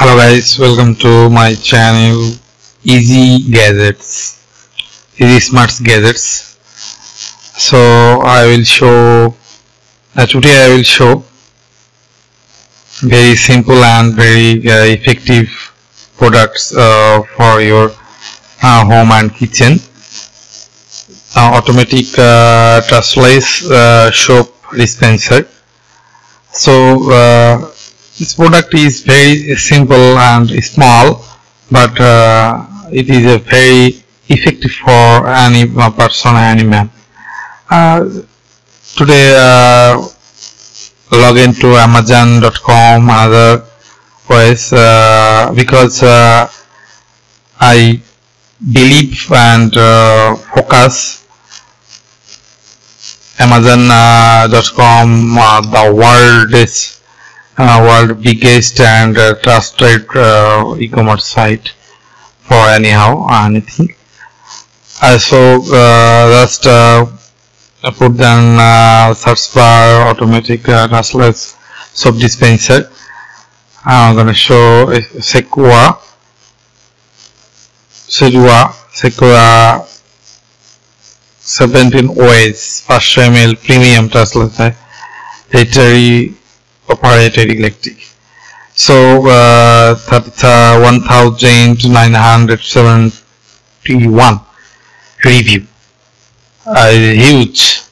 hello guys welcome to my channel easy gadgets. Easy smarts gadgets. So i will show uh, today i will show very simple and very uh, effective products uh, for your uh, home and kitchen. Uh, automatic uh, touchless uh, soap dispenser. So this product is very simple and small but uh, it is a very effective for any person any man. Uh, today uh, log into amazon.com other ways uh, because uh, I believe and uh, focus amazon.com uh, the world is uh, world biggest and uh, trusted uh, e-commerce site for anyhow anything. Uh, so uh, just uh, put uh, search bar automatic touchless soap dispenser. I'm gonna show Sequoia. Sequoia Sequoia 17 OS 500 ml premium touchless battery operated electric so uh, 1971 review. Uh, huge.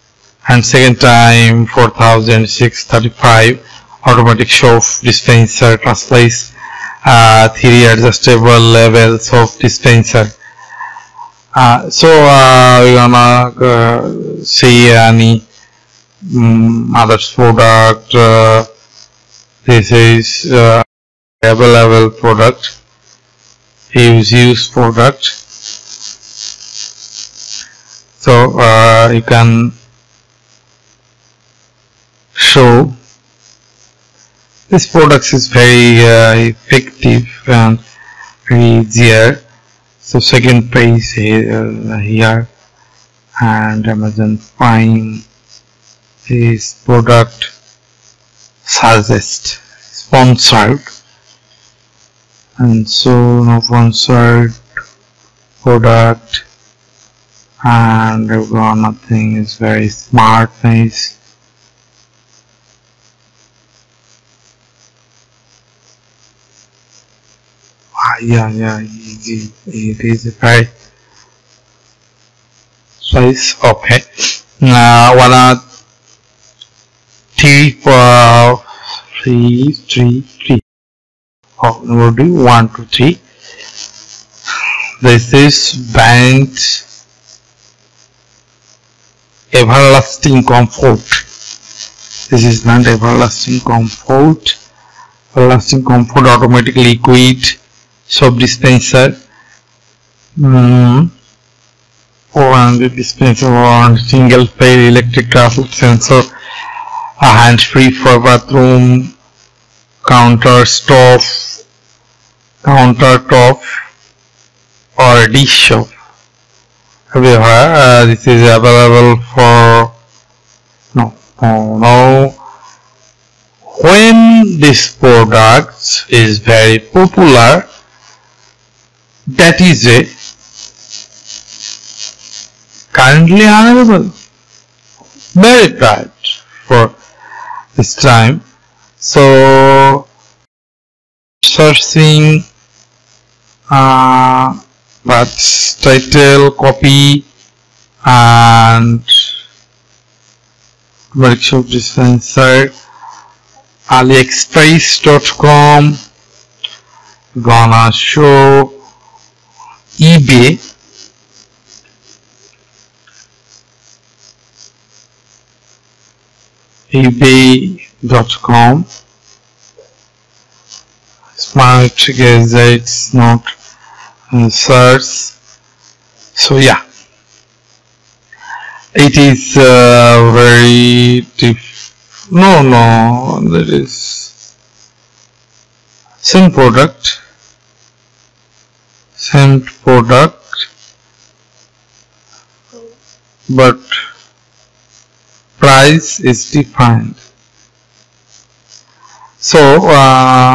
And second time 4635 automatic soap dispenser touchless uh, three adjustable levels of dispenser. Uh, so uh, we're gonna uh, see any um, other product uh, this is uh, available product. Use use product. So uh, you can show. This product is very uh, effective and easier so second page here, here and Amazon Prime. Is product suggest sponsored and so no sponsored product and one nothing is very smart nice ah, yeah yeah it, it is very size okay. Now wanna T for three, three, three. Oh, we'll do one, two, three. This is band everlasting comfort. This is band everlasting comfort. Everlasting comfort automatic liquid soap dispenser. Mm. 400 dispenser on single phase electric traffic sensor a hand free for bathroom counter stove countertop or dish soap everywhere uh, this is available for no oh no. When this product is very popular that is a currently available. very bad for this time. So searching uh, but title copy and workshop dispenser aliexpress.com gonna show ebay ebay.com smart gadgets not search so yeah. It is uh, very diff no no that is same product. Same product. But price is defined. So uh,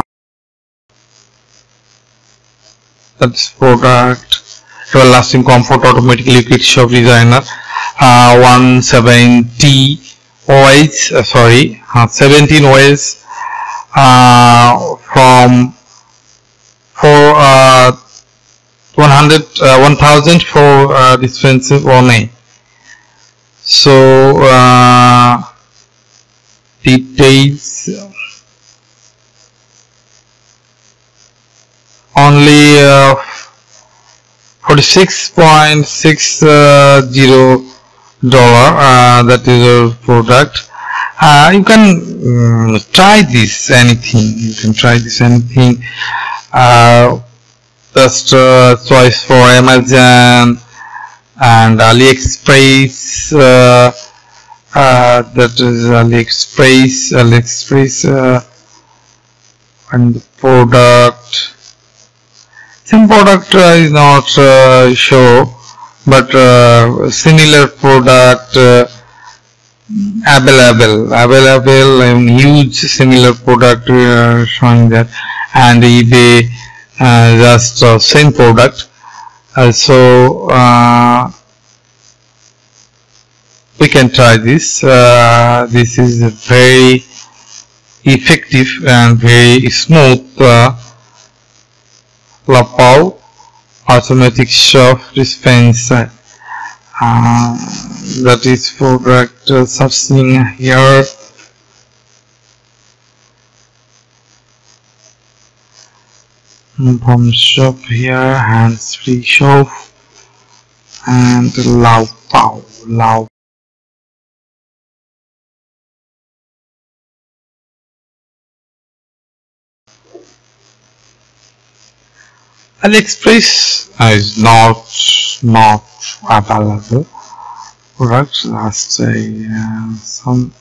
that's product. Everlasting comfort automatic liquid soap designer uh, 170 OH uh, sorry uh, 17 OH uh, from for uh, 100 uh, 1000 for uh, defensive one so uh, details only uh, 46.60 dollar uh, that is a product. Uh, you can um, try this anything. You can try this anything. Uh, just uh, choice for Amazon and AliExpress uh, uh, that is AliExpress AliExpress uh, and product. Same product is not uh, show but uh, similar product uh, available available and huge similar product showing that and eBay just same product also uh, we can try this. Uh, this is a very effective and very smooth uh, lapel automatic soft dispenser. Uh, that is product uh, searching here from shop here hands free shop and Lao Pao Lao AliExpress is not not available products last say uh, some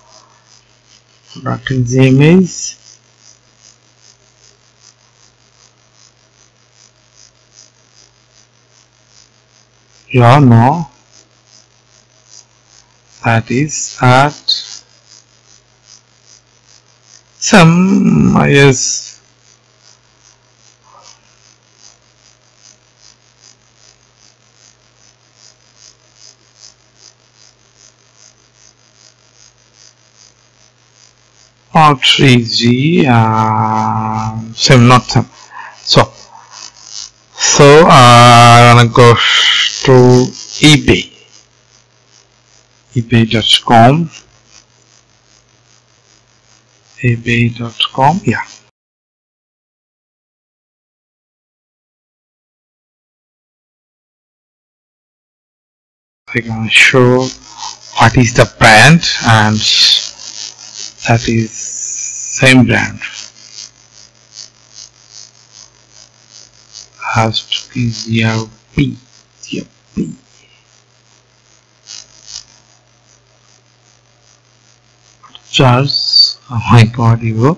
product image you all know that is at some yes or 3G uh, same not same. So so uh, I'm gonna go to eBay. ebay.com ebay.com yeah. I'm gonna show what is the brand and that is same brand. Has to be ZRP ZRP Charles oh my god you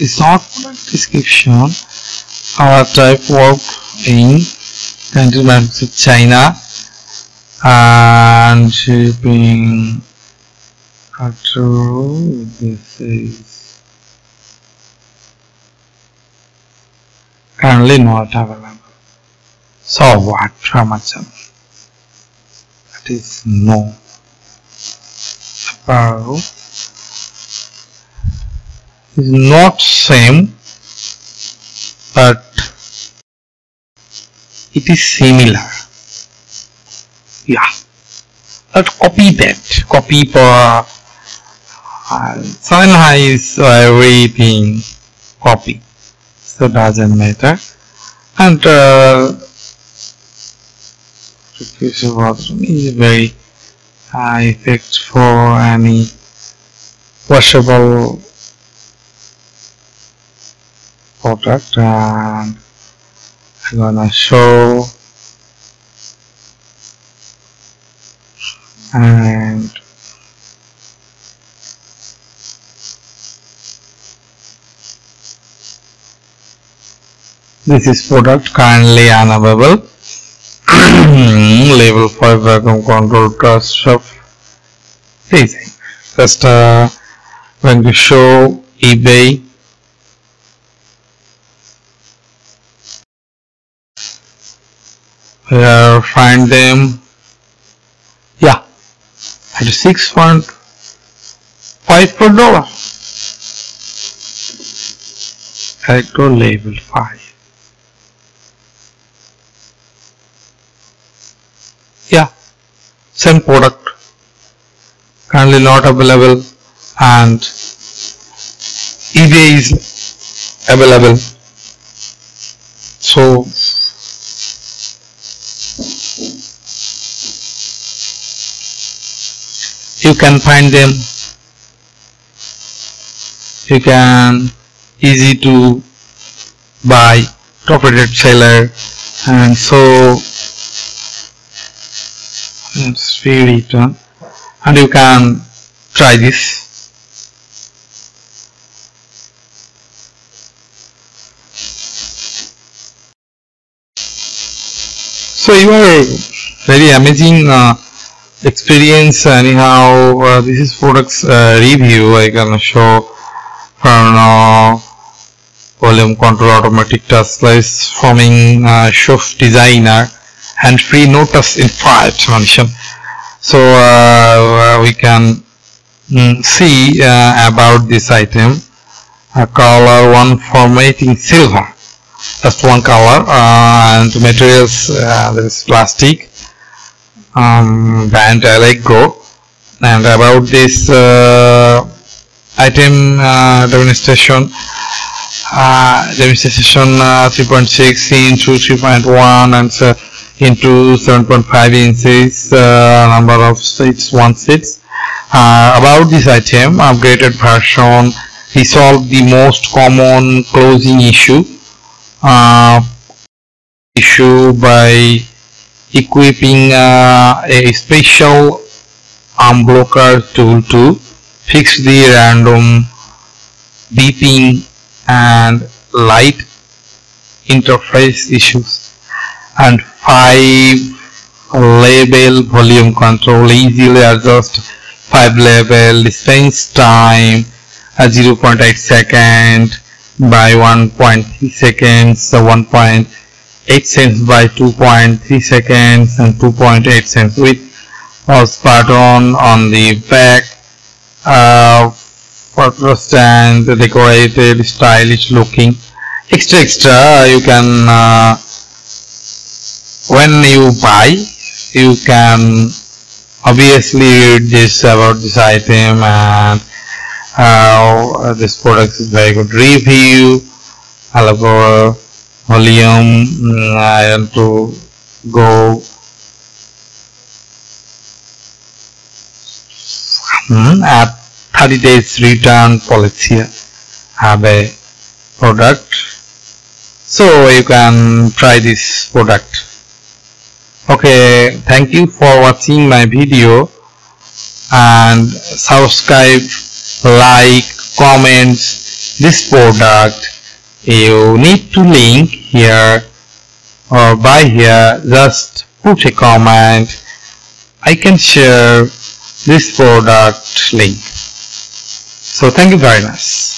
it's not description. Our type work in country manufacture China and shipping control this is currently not available so what Amazon that is no. About is not same but it is similar. Yeah. But copy that. Copy for uh, is everything copy so doesn't matter and uh, diffusive bathroom is very high effect for any washable product and I'm gonna show and this is product currently unavailable level 5 vacuum control trust shop Please, just uh, going show ebay. Find them. Yeah. At 6.5 per dollar. I go label 5 yeah. Same product. Currently not available and eBay is available. So you can find them. You can easy to buy top rated seller. And so very done and you can try this. So you are very amazing uh, experience anyhow. Uh, this is products uh, review. I can show from uh, volume control automatic task slice forming uh, chef designer and free notice in file mention so uh, we can mm, see uh, about this item. A color one formatting silver. Just one color uh, and materials uh, this plastic. Um, brand Allegro and about this uh, item uh, demonstration uh, demonstration uh, 3.6 into 3.1 and uh, into 7.5 inches uh, number of seats one seats uh, about this item upgraded version resolved the most common closing issue uh, issue by equipping uh, a special arm blocker tool to fix the random beeping and light interface issues and 5 level volume control easily adjust 5 level dispense time at 0.8 second by 1.3 seconds so 1.8 seconds by 2.3 seconds and 2.8 seconds with mouse button on the back uh, photo stand decorated stylish looking. Extra extra you can uh, when you buy you can obviously read this about this item and uh, this product is very good review our volume mm, I want to go. Hmm, at 30 days return policy have a product. So you can try this product okay thank you for watching my video and subscribe like comments this product you need to link here or by here. Just put a comment. I can share this product link. So thank you very much